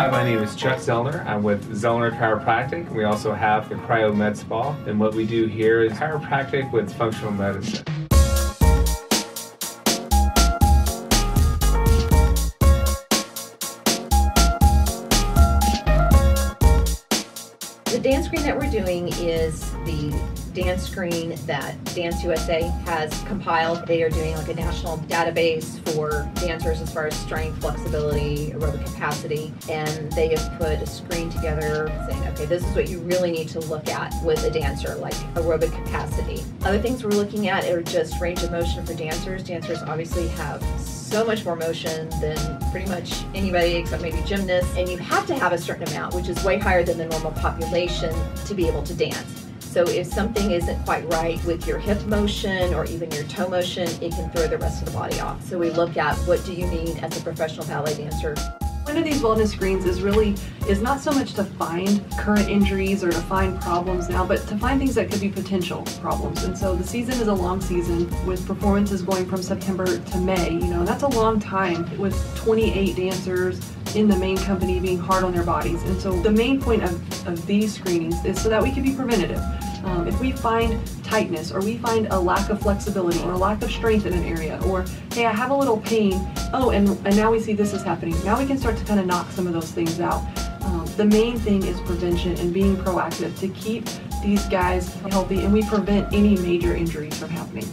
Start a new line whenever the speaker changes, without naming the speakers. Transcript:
Hi, my name is Chuck Zellner. I'm with Zellner Chiropractic. We also have the Cryo Med Spa. And what we do here is chiropractic with functional medicine.
The dance screen that we're doing is the dance screen that Dance USA has compiled. They are doing like a national database for dancers as far as strength, flexibility, aerobic capacity, and they have put a screen together saying, okay, this is what you really need to look at with a dancer, like aerobic capacity. Other things we're looking at are just range of motion for dancers. Dancers obviously have so much more motion than pretty much anybody except maybe gymnasts, and you have to have a certain amount, which is way higher than the normal population to be able to dance. So if something isn't quite right with your hip motion or even your toe motion, it can throw the rest of the body off. So we look at what do you need as a professional ballet dancer.
One of these wellness screens is really is not so much to find current injuries or to find problems now, but to find things that could be potential problems. And so the season is a long season with performances going from September to May. You know, that's a long time with 28 dancers in the main company being hard on their bodies. And so the main point of, of these screenings is so that we can be preventative. Um, if we find tightness or we find a lack of flexibility or a lack of strength in an area or hey I have a little pain oh and, and now we see this is happening now we can start to kind of knock some of those things out um, the main thing is prevention and being proactive to keep these guys healthy and we prevent any major injuries from happening.